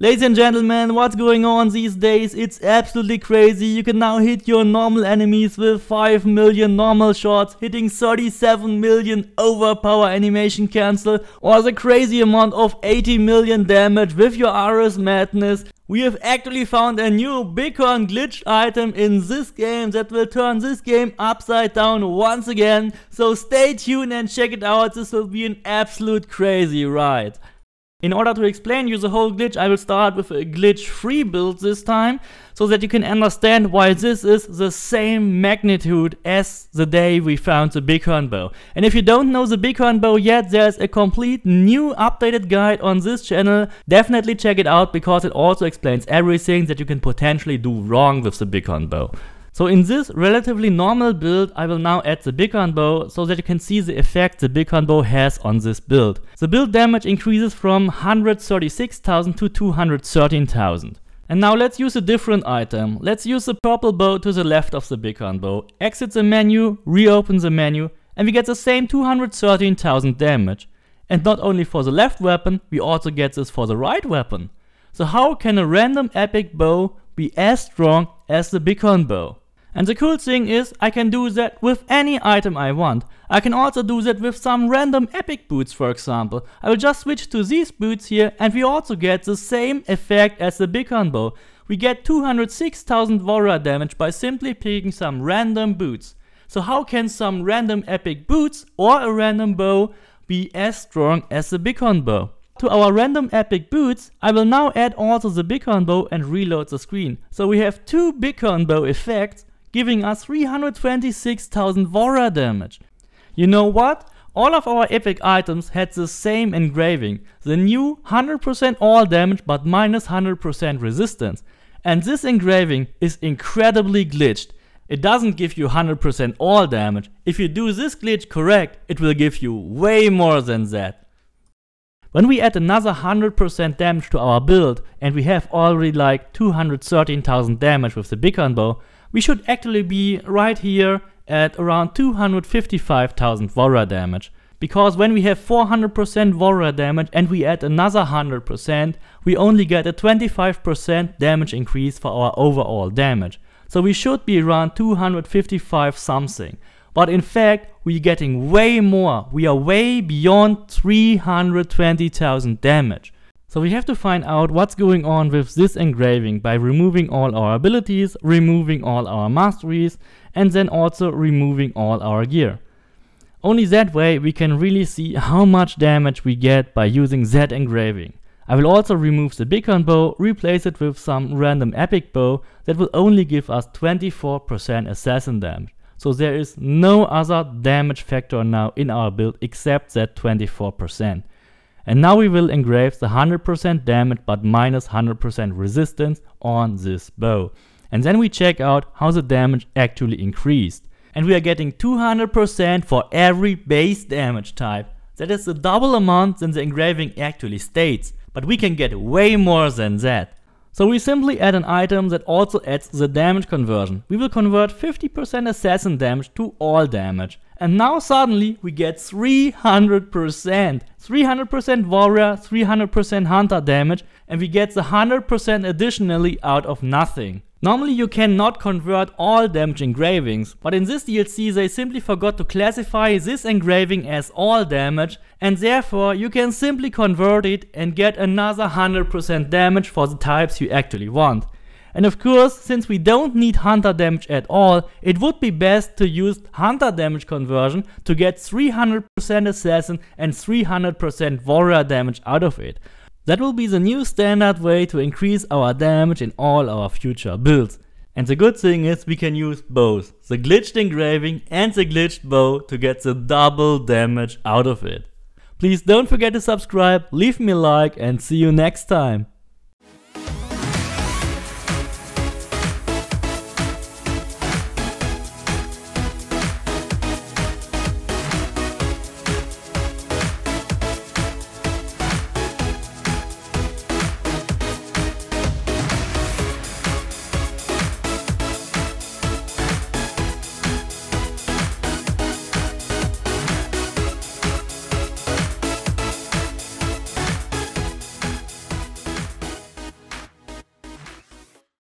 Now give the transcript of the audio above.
Ladies and gentlemen, what's going on these days? It's absolutely crazy. You can now hit your normal enemies with 5 million normal shots, hitting 37 million overpower animation cancel, or the crazy amount of 80 million damage with your Ares Madness. We have actually found a new Bighorn glitch item in this game that will turn this game upside down once again. So stay tuned and check it out. This will be an absolute crazy ride. In order to explain you the whole glitch, I will start with a glitch-free build this time, so that you can understand why this is the same magnitude as the day we found the Bighorn bow. And if you don't know the Bighorn bow yet, there's a complete new updated guide on this channel. Definitely check it out, because it also explains everything that you can potentially do wrong with the Bighorn bow. So in this relatively normal build, I will now add the Bighorn bow so that you can see the effect the Bighorn bow has on this build. The build damage increases from 136,000 to 213,000. And now let's use a different item. Let's use the purple bow to the left of the Bighorn bow. Exit the menu, reopen the menu, and we get the same 213,000 damage. And not only for the left weapon, we also get this for the right weapon. So how can a random epic bow be as strong as the Bighorn bow? And the cool thing is, I can do that with any item I want. I can also do that with some random epic boots for example. I will just switch to these boots here and we also get the same effect as the Bighorn bow. We get 206,000 warrior damage by simply picking some random boots. So how can some random epic boots or a random bow be as strong as the Bighorn bow? To our random epic boots, I will now add also the Bighorn bow and reload the screen. So we have two Bighorn bow effects giving us 326,000 Warrior damage. You know what? All of our epic items had the same engraving, the new 100% all damage but minus 100% resistance. And this engraving is incredibly glitched. It doesn't give you 100% all damage. If you do this glitch correct, it will give you way more than that. When we add another 100% damage to our build and we have already like 213,000 damage with the Bighorn bow, we should actually be right here at around 255,000 Warrior damage. Because when we have 400% Warrior damage and we add another 100%, we only get a 25% damage increase for our overall damage. So we should be around 255 something. But in fact, we're getting way more. We are way beyond 320,000 damage. So we have to find out what's going on with this engraving by removing all our abilities, removing all our masteries, and then also removing all our gear. Only that way we can really see how much damage we get by using that engraving. I will also remove the Bighorn bow, replace it with some random epic bow that will only give us 24% assassin damage. So there is no other damage factor now in our build except that 24%. And now we will engrave the 100% damage but minus 100% resistance on this bow. And then we check out how the damage actually increased. And we are getting 200% for every base damage type. That is the double amount than the engraving actually states. But we can get way more than that. So we simply add an item that also adds the damage conversion. We will convert 50% assassin damage to all damage. And now suddenly we get 300%. 300% warrior, 300% hunter damage and we get the 100% additionally out of nothing. Normally you cannot convert all damage engravings, but in this DLC they simply forgot to classify this engraving as all damage and therefore you can simply convert it and get another 100% damage for the types you actually want. And of course, since we don't need hunter damage at all, it would be best to use hunter damage conversion to get 300% assassin and 300% warrior damage out of it. That will be the new standard way to increase our damage in all our future builds. And the good thing is we can use both the glitched engraving and the glitched bow to get the double damage out of it. Please don't forget to subscribe, leave me a like and see you next time.